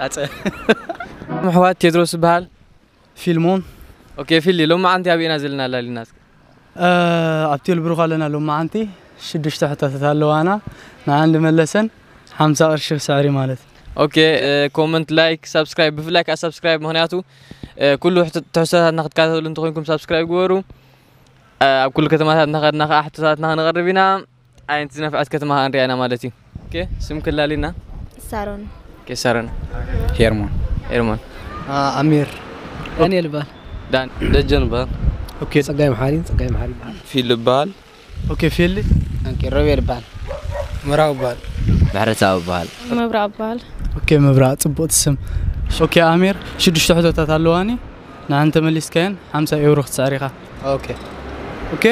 ቃፀ ምሕዋት ቴድሮስ ዝበሃል ፊልሞን ኦኬ ፊሊ ሎማ ዓንቲ ኣብና ዘለና ላሊና ኣብቲ ልብሩኽ ኣለና ሎማዓንቲ ሽዱሽተ ሕቶታት ኣለዋና ንዓንዲ መለሰን 50 ቅርሺ ክስዕሪ ማለት እዩ ኦኬ ኮመንት ላይክ ሰብስክራይብ ብፍላይ ከዓ ሰብስክራይብ ምክንያቱ ኩሉ ትሕዝቶታትና ክትከታተሉ እንተኮይንኩም ሰብስክራይብ ግበሩ ኣብ ኩሉ ከተማታት እናኸድና ከዓ ሕቶታትና ክንቐርብ ኢና ዓይነት ዝነፍዐት ከተማ ከዓ ንሪኣ ኢና ማለት እዩ ኦኬ ስም ክላሊና ሳሮን ኬሰረን ሄርሞን ኤርሞን ኣሚር ዳንኤል ይበሃል ዳን ደጀን በሃል ኦኬ ፀጋይ መሓሪ ፀጋይ መሓሪ ይበሃል ፊል ይበሃል ኦኬ ፊሊ አንቂ ሮቤል ይበሃል ምራው በሃል ብሕረሳብ በሃል መብራቅ በሃል ኦኬ መብራቅ ፅቡቅ ስም ኦኬ ኣሚር ሽዱሽተ ሕቶታት ኣለዋኒ ንኣንተ መሊስካየን 50 ኤውሮ ክትስዕሪ ኢኻ ኦኬ ኦኬ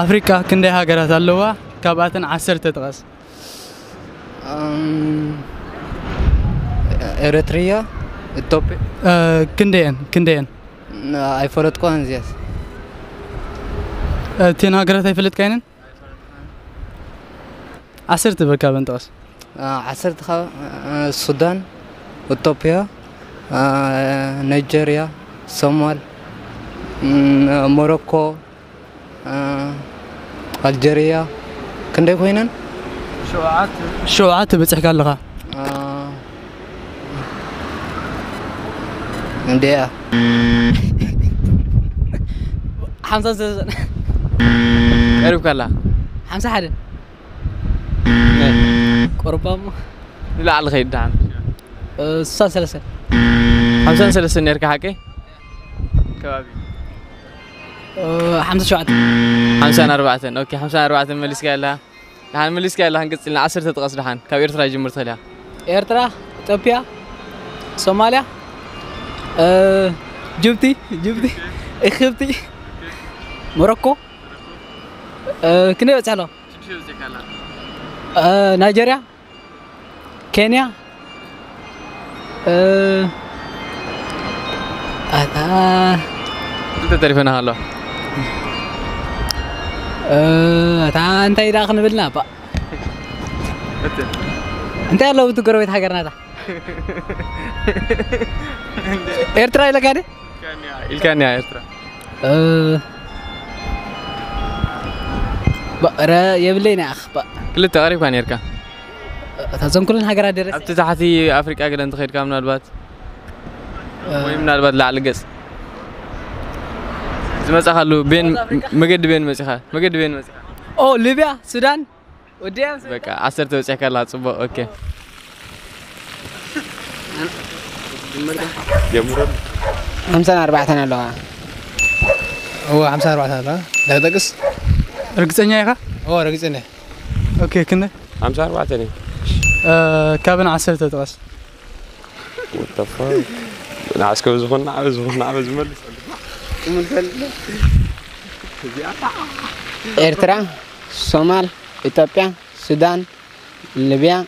ኣፍሪካ ክንደይ ሃገራት ኣለዋ ካብኣተን ዓሰርተ ጥቀስ إريتريا Ethiopia. آه، كندين كندين أي فلت followed Kohens, آه، تين هاجرت فلت كاينن؟ عصرت بكا بنتاس آه، عصرت خا السودان إثيوبيا نيجيريا الصومال موروكو ألجيريا كندي كوينن؟ شو عاتب شو عاتب تحكي لغة آه. مديا حمزة زلزل قرب كلا حمزة حد كربام لا على الخير دان سال سلسل. حمزة سلسل نيرك حكي كبابي أه، حمزة شو عاتب حمزة أربعة. أوكي حمزة أربعة مليس قال لها ድሓን መሊስካ ኣለኻ ንቅፅልና ዓሰርተ ጥቀስ ድሓን ካብ ኤርትራ ይጅምር ትኽእል ኢኻ ኤርትራ ኢትዮጵያ ሶማልያ ጅብቲ ጅብቲ እክብቲ ሞሮኮ ክንደይ በፅሕ ኣሎ ናይጀርያ ኬንያ ክልተ ተሪፈና ኣሎ እታ እንታይ ዳ ክንብልና ባ እንታይ ኣለዉ እቲ ጎረቤት ሃገርና እታ ኤርትራ ኢለካ ደ ኢልካኒያ ኤርትራ ረ የብለይና ኣኽ ክልተ ቀሪብካ ነርካ እታዞም ኩለን ሃገራት ደረሰ ኣብቲ ታሕቲ ኣፍሪቃ ገለ እንተኸይድካ ምናልባት ወይ ምናልባት ላዕሊ ገፅ ዝመፃኻሉ ቤን መገዲ ቤን መፂኻ መገዲ ቤን መፂኻ ኦ ሊብያ ሱዳን ወዲያ በቃ ዓሰርተ በፂሕካ ኣላ ፅቡቅ ኦኬ ሓምሳን ኣርባዕተን ኣለዋ هو 54 هذا لا تقص ርግፀኛ ኢኻ هو رقصني ኦኬ ክንደይ 54 እኔ ካብን ዓሰርተ ጥቀስ ወጣፋ ንዓስከ ዝኹን ናዕበ ዝኹን ናዕበ ዝመልስ إرترا صومال إثيوبيا السودان ليبيا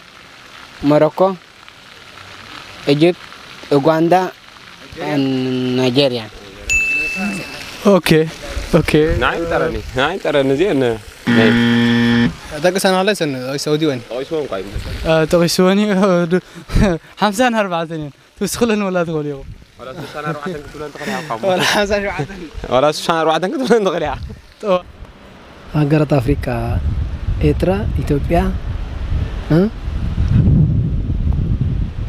موروكو إيجيب أوغندا نيجيريا أوكي أوكي نعم تراني نعم تراني زين هذاك سنة ولا سنة أي سعودي وين أي سوون قايم تبي سووني حمسان أربع سنين تدخلن ولا تقول ሀገራት አፍሪካ ኤርትራ፣ ኢትዮጵያ፣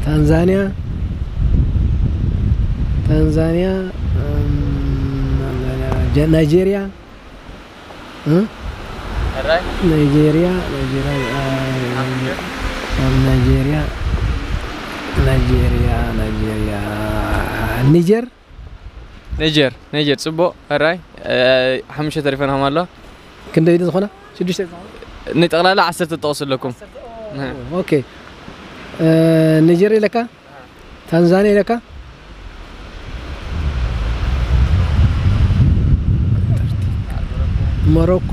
ታንዛኒያ ታንዛኒያ ናይጄሪያ ናይጄሪያ ናይጄሪያ ናይጄሪያ ናይጄሪያ ኒጀር ኒጀር ኒጀር ፅቡቅ ሕራይ ሓሙሽተ ተሪፈናኹም ኣሎ ክንደይ ኢሉ ዝኾና ሽዱሽተ ንጠቕላላ ዓሰርተ ተጠቕሱ ኣለኩም ኦኬ ኒጀር ኢለካ ታንዛኒያ ኢለካ ሞሮኮ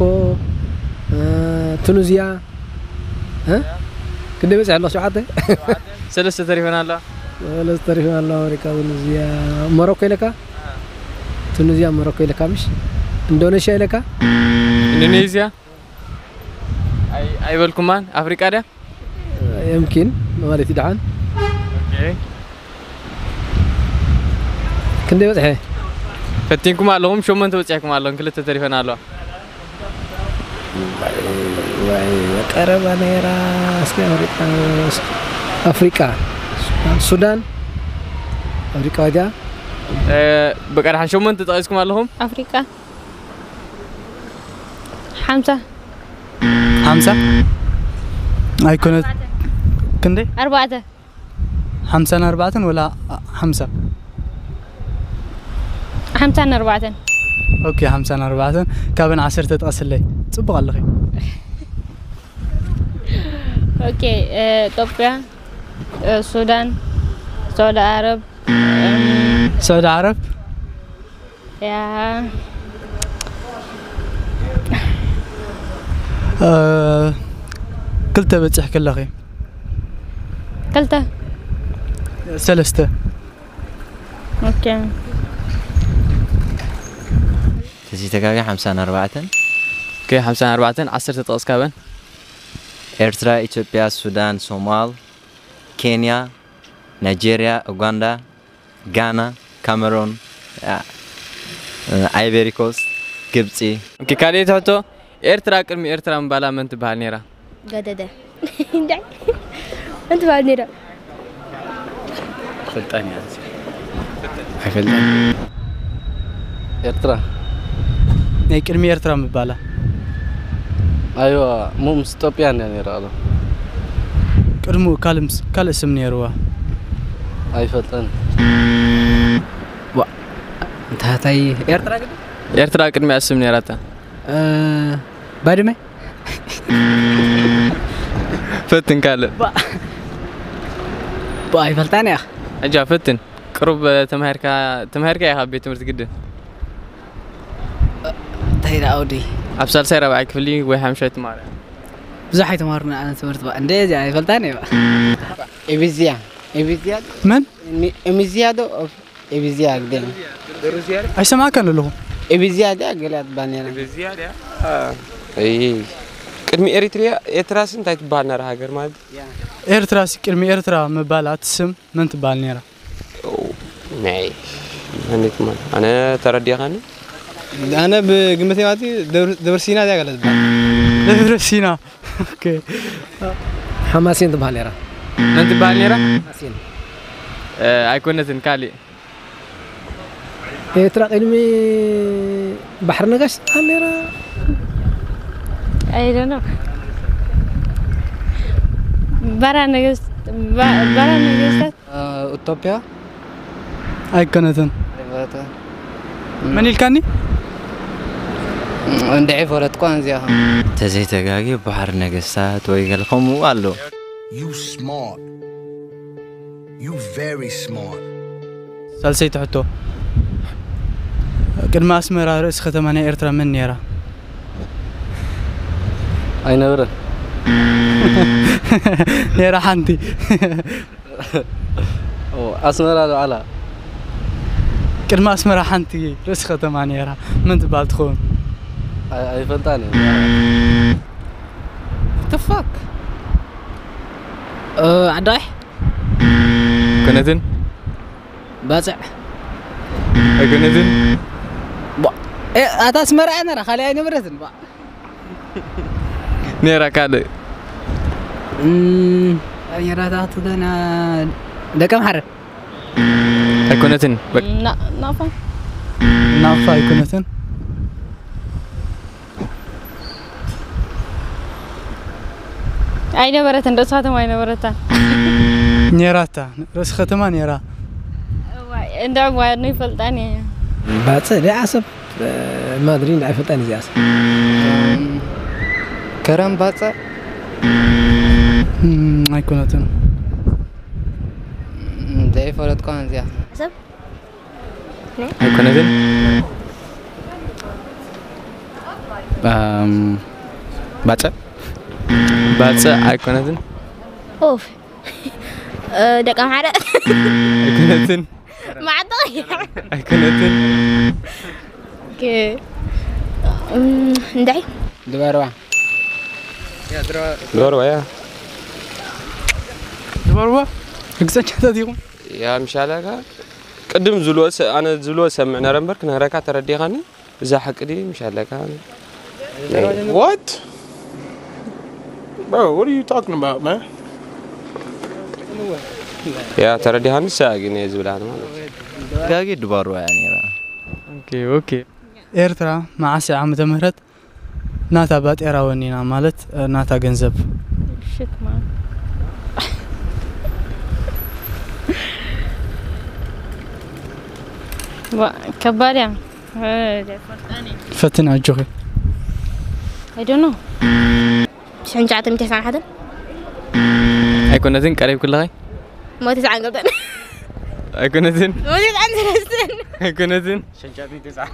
ቱኒዝያ እ? ክንደይ በፂሕ ኣሎ ሸውዓተ ሰለስተ ተሪፈና ኣሎ ሰለስተ ሪፍ ኣሎ ኣሜሪካ ቱኒዝያ ሞሮኮ ኢለካ ቱኒዝያ ሞሮኮ ኢለካ ምሽ ኢንዶኔሽያ ኢለካ ኢንዶኔዝያ ኣይበልኩማን ኣፍሪቃ ድያ يمكن ማለት ይድሓን ክንደይ በፅሐ ፈቲንኩም ኣለኹም ሸመንተ ወፂሕኩም ኣለኹም ክልተ ተሪፈና ኣለዋ ዋይ ቀረባ ነራ እስኪ السودان أفريقيا وجا بقى حنشوف من تطايسكم لهم أفريقيا حمزة حمزة هاي كنت كندي أربعة حمزه أربعة ولا حمزه حمزه أربعة أوكي حمزه أربعة كابن عشر تتقسل لي تصبغ لغي أوكي طب آه، السودان سعودي عرب. سعودي عرب؟ يا. آه، كلتا بتح كلاغي كلتا سلستة. أوكي. تزيتكاغي حمسان أربعة؟ كي حمسان أربعة عصر تتقص كابن. إرترا إثيوبيا السودان صومال. كينيا نيجيريا أوغندا غانا كاميرون آيفري كوست جبتي كاليت هاتو إرترا كرمي إرترا مبالا من تبهال نيرا قددا من تبهال نيرا خلطاني خلطاني إرترا نيكرمي إرترا مبالا أيوة مو مستوبيان يعني رأى ቅድሙ ካልእ ምስ- ካልእ ስም ነይርዋ ኣይፈልጠን እንታታይ ኤርትራ ግን ኤርትራ ቅድሚ ኣስም ነይራታ ባድመ ፈትን ካልእ ባ ኣይፈልጣን እያ ሕጃ ፈትን ቅሩብ ተማሂርካ ተማሂርካ ኢኻ ኣብ ቤት ትምህርቲ ግድን እንታይ ዳ ኣውዲ ኣብ ሳልሳይ ራብዓይ ክፍሊ ወይ ሓምሻይ ትማሃር እያ ብዙሕ ኣይተማሃርና ኣነ ትምህርቲ ባ እንደ እዚኣ ኣይፈልጣን እየ ኤቢዝያ ኤቢዝያ መን ኤሚዝያ ዶ ኤቢዝያ ግደ ኣይሰማዕከን ኣለኹ ኤቢዝያ ዳ ገላት ባኔራ አይ ቅድሚ ኤሪትሪያ ኤርትራስ እንታይ ትበሃል ናራ ሃገር ማለት ኤርትራ ሲ ቅድሚ ኤርትራ ምባላ እቲ ስም መን ትበሃል ነይራ ናይ እንዴት ማለት ኣነ ተረዲኻኒ ኣነ ብግምት ማለት ደብረ ሲና እያ ገለ ዝበሃል ደብረ ሲና أوكي حماسين طبعا ليرة انت بقى ليرة حماسين ايكون تنكالي ترى علمي بحر نقاش ليرة اي دونت نو برا نغش برا نقاش اوتوبيا ايكونتن من الكاني؟ ኣይኮነትን ኣይፈለጥን መን ኢልካኒ እንድዒ ፈለጥኳ እዚኣ ተዘይተጋጊ ባሕሪ ነገስታት ወይ ገለ ከምኡ ኣሎ You smart. You very smart. ሳልሰይ ትሕቶ ቅድሚ ኣስመራ ርእሲ ከተማ ናይ ኤርትራ መን ነይራ ኣይነበረን ነይራ ሓንቲ ኣስመራ በዓላ ቅድሚ ኣስመራ ሓንቲ ርእሲ ከተማ ነይራ መን ትበሃል ትኸውን ايفون ثاني the fuck? أه، عاد رايح كنتن باسع. كنتن إيه، اتاس مرة أنا خليها نمرتن با نيرا كادي. نيرا تاتو دانا. ده كم حرف ايكونتن لا نافا نافا ايكونتن أين برتن رسختم أين برتن نيراتا رسختم نيرا عندك وايد نيفل بس لا أسب ما أدري لا فلتان زي عصب كرم بعد ما يكون أتون ده فلت كان زي أسب ما يكون أتون بس باڅه ايكونتن اوف دقا معنا ايكونتن ما ضيع ايكونتن أوكي ندعي دباروا يا دروا دباروا يا دباروا كزاك تديهم يا مشالك قدم زلوه أنا زلوه سمعنا رمبرك نهركا ترديغاني اذا حق دي مشالك وات Bro, what are you talking about, man? ያ ተረዲኻኒ ሳ ግን እየ ዝብላኒ ማለት እዩ ጋጊ ድባሩ እያ ነይራ ኦኬ ኦኬ ኤርትራ መዓስ ዓመተ ምህረት ናታ ባጤራ ወኒና ማለት እ፣ ናታ ገንዘብ Shit, man. Ba- ከባድ ያ ፈትን ኣጆኺ I شحن جعتم تسعة حدا؟ هاي كنا زين قريب كل هاي؟ ما تسعة قبل. كنا زين؟ ما تسعة نتن أكون نتن شجعتني تسعة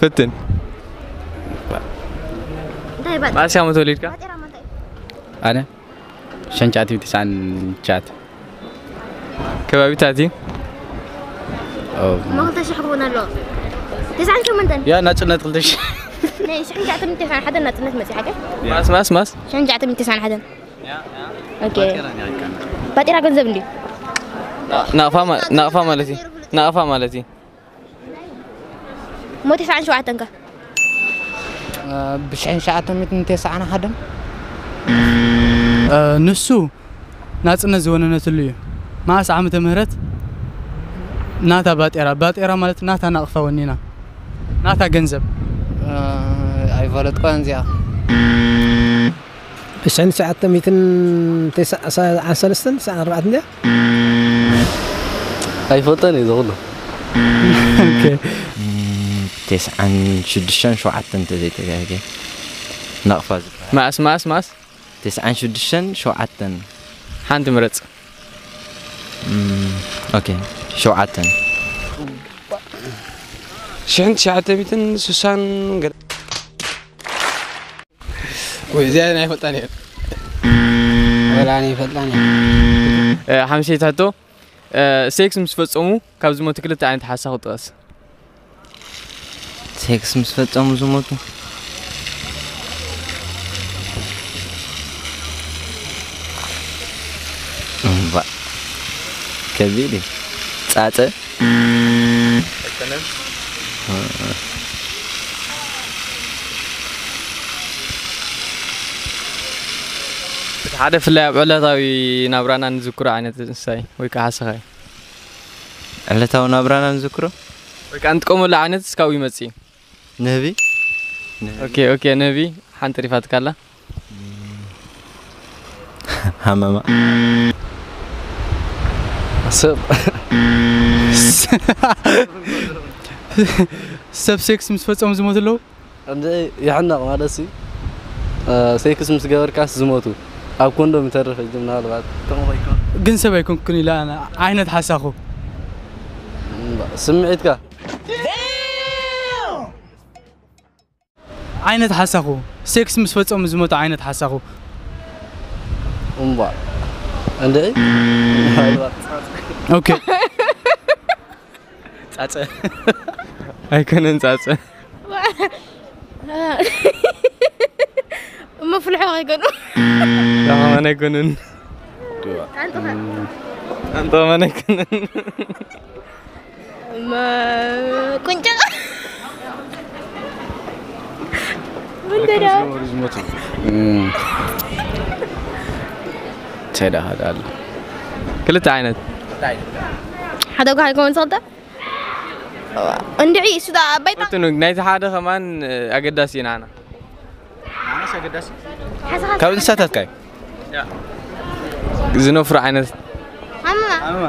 فتن. طيب، ما شاء الله توليك أنا شنجاتي تسعة جات. كبابي تاتي ما قلتش حقونا لو تسعة كم مندن يا ناتش نتقلتش ክልተሽ ني شحن جعت متى سنة حدا نتنت مسي حاجة؟ ማስ ማስ ማስ شحن جعت متى سنة حدا؟ اوكي ባጤራ ገንዘብ እንዲ ናቕፋ ማ- ናቕፋ ማለት እዩ ናቕፋ ማለት እዩ ሞ ተስዓን ሸውዓተን ከ ብሽሕን ሸዓተ ሚእትን ተስዓን ሓደን እ፣ ንሱ ናጽነት ዝወነነትሉ እዩ መዓስ ዓመተ ምህረት ናታ ባጤራ ባጤራ ማለት ናታ ናቕፋ ወኒና ናታ ገንዘብ ኣይፈለጥኮን እዚኣ ብሽሕን ሸዓተ ሚእትን ተስዓን ሰለስተን ተስዓን ኣርባዕተን ድያ ኣይፈልጠን እዩ ዝኽሉ ኦኬ تسعن شدشان شوعتن تزيتك نقفة زبالة. ማእስ ማእስ ማእስ تسعن شدشان شوعتن ሓንቲ ምረፅ مم، اوكي شوعتن ሽሕን ትሽዓተ ሚእትን ስሳን ገለ ወይ እዚኣ ናይ ፈልጣን እየ ወላ እኔ ይፈልጣን ሓምሸይት ሕቶ ሴክስ ምስ ፈፀሙ ካብ ዝሞቱ ክልተ ዓይነት ሓሳብ ክጥቀስ سيكس مسفتم زموتو با كبيري تسعة እቲ ሓደ ፍላይ ኣብ ዕለታዊ ናብራና ንዝክሮ ዓይነት እንስሳይ ወይ ከዓ ሓሰኻ እዩ ዕለታዊ ናብራና ንዝክሮ ወይ ከዓ ንጥቀመሉ ዓይነት እስካብ ይመፅእ እዩ ንህቢ ኦኬ ኦኬ ነቢ ሓንቲ ሪፋትካ ኣላ ሃመማ ሰብ ሰብ ሴክስ ምስ ፈፀሙ ዝሞት ኣለዉ እንደ ይሕናቕ ማለት እዩ ሴክስ ምስ ገበርካስ ዝሞቱ ኣብ ኮንዶም ይተርፍ እዩ ምናልባት ከምኡ ኮይንካ ግን ሰብ ኣይኮንኩን ኢላ ኣነ ዓይነት ሓሳኹ ስምዒትካ ዓይነት ሓሳኹ ሴክስ ምስ ፈፀሙ ዝሞቱ ዓይነት ሓሳኹ እምባ እንደ ምናልባት ኦኬ ينصاص ايكون ينصاص مفلحوه يقولون لا ما يكونون عندهم عندهم ما يكونون ما كنت بندرة تهدا هذا كلتا عينت هذا قاعد يكون صدق እሱ ዳ ባይታ ፈትኑ ናይቲ ሓደ ኸማን ኣገዳሲ ኢና ኣና ካብ እንስሳታት ካዩ ዝነፍሩ ዓይነት ሃመማ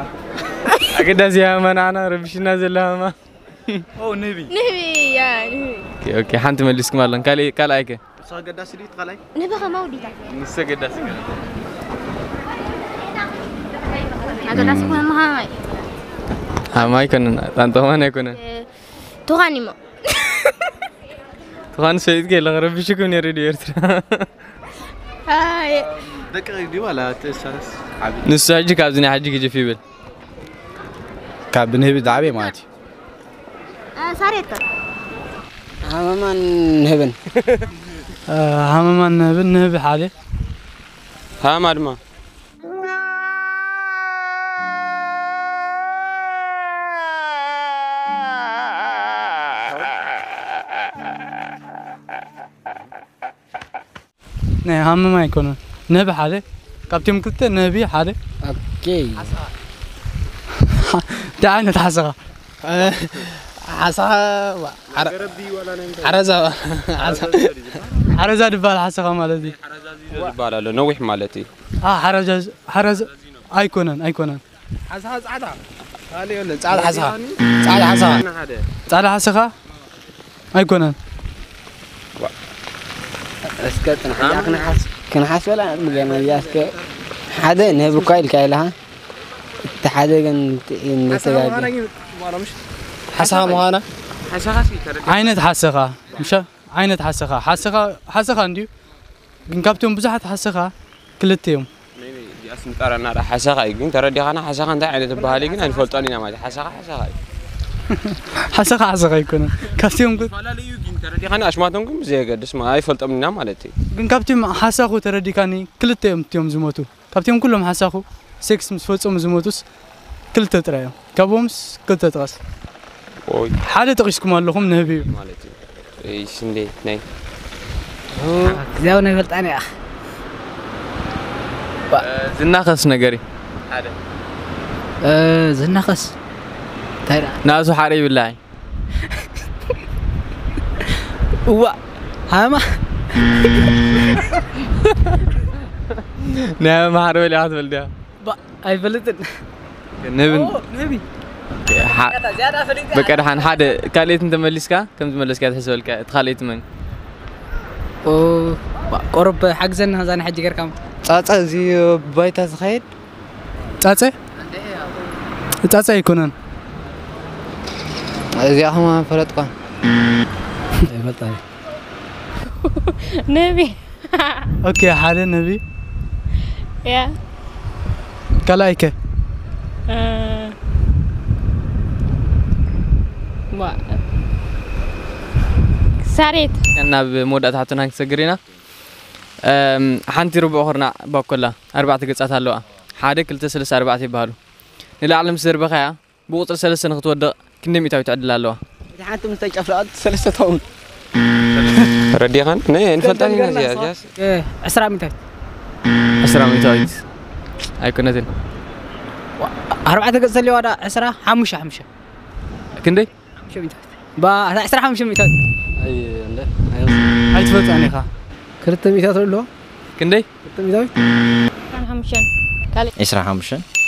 ኣገዳሲ ሃመን ኣና ረቢሽና ዘላ ሃማ ንህቢ ንህቢ ያ ንህቢ ኦኬ ኦኬ ሓንቲ መሊስኩም ኣለን ካልእ ካልኣይ ከ ንህቢ ከማ ውዲታ ንስ ኣገዳሲ ኣገዳሲ ኮነ 甘いくなたんとまねくなとがにもとがんせいけらがびしくにるりやつらはい ذكر دي ولا تساس نص حجي كابزني حجي كيجي في بال كابني بدعبي ماتي ساريتا هما نهبن هما نهبن نهب حالي هما دما ነቢ ሓደ ኦኬ እንታይ ዓይነት ሓሰኻ ሓሰኻ ዓረዛ ሓረዛ ድበሃል ሓሰኻ ማለት እዩ ዝበሃል ኣሎ ነዊሕ ማለት እዩ አ ሓረዛ ሓረዛ ኣይኮነን ኣይኮነን ሓሰኻ ፃዕዳ ካልእ የለን ፃዕዳ ሓሰኻ ፃዕዳ ሓሰኻ ፃዕዳ ሓሰኻ ኣይኮነን እስከ ጥንሓ ክንሓስ ክንሓስ በላ ንገና እያ እስከ ሓደ ነብሪ እኳ ኢልካ ኢለኻ እቲ ሓደ ግን እንደተጋገ ሓሰኻ ምዃና ዓይነት ሓሰኻ ምሻ ዓይነት ሓሰኻ ሓሰኻ ሓሰኻ እንድዩ ግን ካብቶም ብዙሓት ሓሰኻ ክልተ እዮም ዲኣስ ምጠረና ዳ ሓሰኻ እዩ ግን ተረዲኻና ሓሰኻ እንታይ ዓይነት ዝበሃል እዩ ግን ኣይንፈልጦን ኢና ማለት እዩ ሓሰኻ ሓሰኻ እዩ ሓሰኻ ሓሰኻ ኣይኮነን ካብቶም ግ- ዝተፈላለዩ ግን ተረዲኻና ኣሽማቶም ግን ብዘየገድስ ማ- ኣይፈልጦም ኢና ማለት እዩ ግን ካብቶም ሓሳኹ ተረዲካኒ ክልተ እዮም እትዮም ዝሞቱ ካብቶም ኩሎም ሓሳኹ ሴክስ ምስ ፈፀሙ ዝሞቱስ ክልተ ጥራይ እዮም ካብኦምስ ክልተ ጥቀስ ኦይ ሓደ ጠቂስኩም ኣለኹም ንህቢ እዩ ማለት እዩ እይስ እንዴ ናይ እዚያው ናይ ፈልጣኒ እያ ዝናኸስ ነገር እዩ ዝናኸስ እንታይ ደኣ ናሱ ሓደ ይብላዕ እዋ ሃማ ናይ ማሓደ በሊዓ ትበል ዲያ ኣይፈልጥን ንብን ነቢ ሓ- በቀድሓን ሓደ ካልኦት እንተመሊስካ ከም ዝመለስካ ትሕስበልካ እቲ ካልኦት መን ቆረብ ሓግዘና ዛና ሕጂ ጌርካ ፃፃ እዚ ባይታ ዝኸይድ ፃፀ ፃፀ ኣይኮነን እዚኣ ኸማ ፈለጥኳ ኣይፈልጣኒ ነቢ ኦኬ ሓደ ነቢ ያ ካልኣይ ከ ሳሬት ናብ መወዳእታ ሓቱና ክንሰግር ኢና እም፣ ሓንቲ ርቡዕ ኩርናዕ ባኮላ ኣርባዕተ ገጻት ኣለዋ ሓደ ክልተ ሰለስተ ኣርባዕተ ይበሃሉ ንላዕሊ ምስ ዘርበኻያ ብቁፅሪ ሰለስተ ንክትወድቕ ክንደይ ሚእታዊ ትዕድል ኣለዋ እቲ ሓንቲ ምስ ተጨፍለቐት ሰለስተ ተውን ተረዲኻን ናይ ንፈልጣን ኢና እዚኣ እዚኣስ ዕስራ ሚታዊት ዕስራ ሚእታዊት ኣይኮነትን ኣርባዕተ ገጽ ዘለዋ ዳ ዕስራ ሓሙሽተ ሓሙሽተ ክንደይ ሓሙሽተ ሚታዊት ባ ዕስራ ሓሙሽተ ሚታዊት ኣይ እንደ ኣይትፈልጣን ኢኻ ክልተ ሚእታት ኣለዋ ክንደይ ክልተ ሚእታዊት ሓሙሽተን ካልእ 25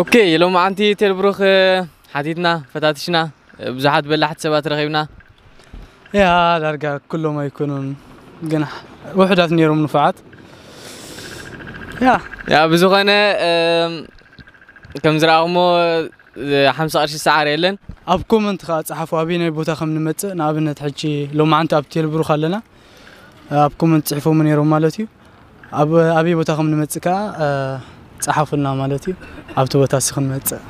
ኦኬ ሎሚ ዓንቲ ቴልብሩክ ሓቲትና ፈታትሽና ብዙሓት በላሕቲ ሰባት ረኺብና ያ ዳርጋ ኩሎም ኣይኮኑን ግን ውሕዳት ነይሮም ንፉዓት ያ ያ ብዝኾነ እም፣ ከም ዝረኣኹሞ ሓምሳ ቅርሺ ሰዓር የለን ኣብ ኮመንት ከዓ ፀሓፉ ኣበይ ናይ ቦታ ከም ንመፅእ ንኣብነት ሕጂ ሎማዓንቲ ኣብ ቴሌብሩክ ኣለና ኣብ ኮመንት ፅሒፎም ነይሮም ማለት እዩ ኣብ ኣበይ ቦታ ከም ንመፅእ ከዓ ፀሓፉልና ማለት እዩ ኣብቲ ቦታ ሲ ክንመፅእ